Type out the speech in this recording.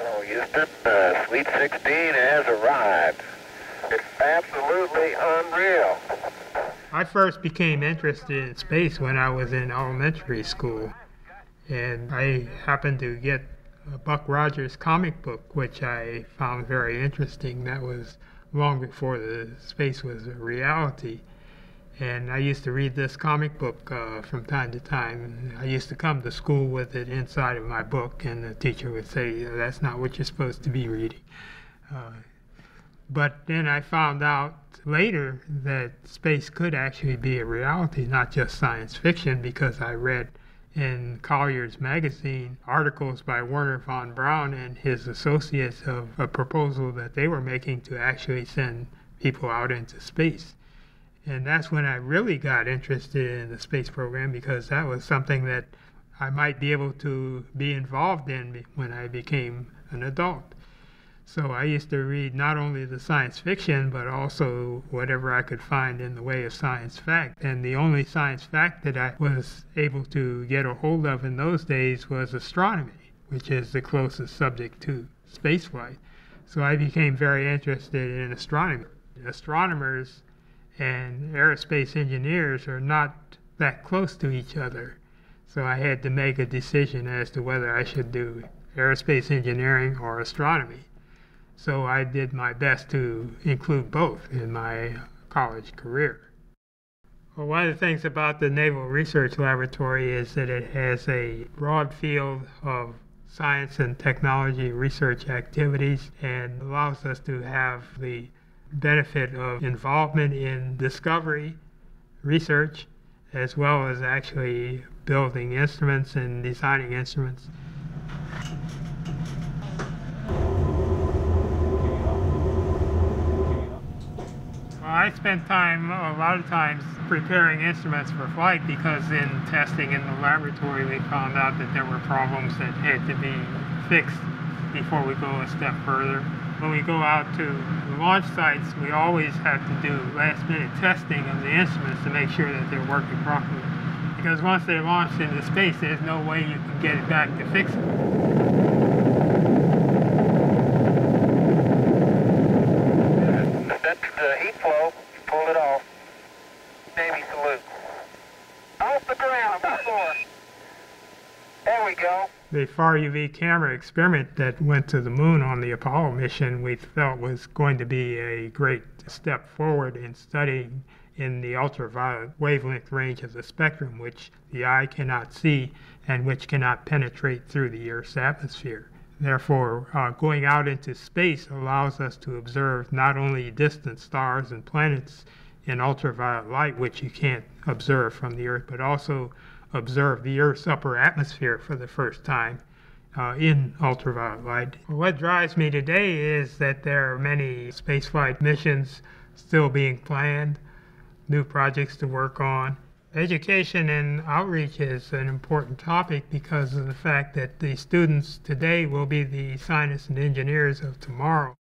Oh, Houston, uh, Sweet 16 has arrived. It's absolutely unreal. I first became interested in space when I was in elementary school, and I happened to get a Buck Rogers comic book, which I found very interesting. That was long before the space was a reality. And I used to read this comic book uh, from time to time. I used to come to school with it inside of my book, and the teacher would say, That's not what you're supposed to be reading. Uh, but then I found out later that space could actually be a reality, not just science fiction, because I read in Collier's magazine articles by Wernher von Braun and his associates of a proposal that they were making to actually send people out into space. And that's when I really got interested in the space program because that was something that I might be able to be involved in when I became an adult. So I used to read not only the science fiction, but also whatever I could find in the way of science fact. And the only science fact that I was able to get a hold of in those days was astronomy, which is the closest subject to spaceflight. So I became very interested in astronomy. Astronomers and aerospace engineers are not that close to each other. So I had to make a decision as to whether I should do aerospace engineering or astronomy. So I did my best to include both in my college career. Well, one of the things about the Naval Research Laboratory is that it has a broad field of science and technology research activities and allows us to have the benefit of involvement in discovery, research, as well as actually building instruments and designing instruments. I spent time, a lot of times, preparing instruments for flight because in testing in the laboratory we found out that there were problems that had to be fixed before we go a step further when we go out to the launch sites, we always have to do last minute testing of the instruments to make sure that they're working properly. Because once they're launched into space, there's no way you can get it back to fix it. The heat flow. Pull it off. Navy salute. Off the ground. There we go the far UV camera experiment that went to the moon on the Apollo mission we felt was going to be a great step forward in studying in the ultraviolet wavelength range of the spectrum, which the eye cannot see and which cannot penetrate through the Earth's atmosphere. Therefore, uh, going out into space allows us to observe not only distant stars and planets in ultraviolet light, which you can't observe from the Earth, but also observe the Earth's upper atmosphere for the first time uh, in ultraviolet light. What drives me today is that there are many spaceflight missions still being planned, new projects to work on. Education and outreach is an important topic because of the fact that the students today will be the scientists and engineers of tomorrow.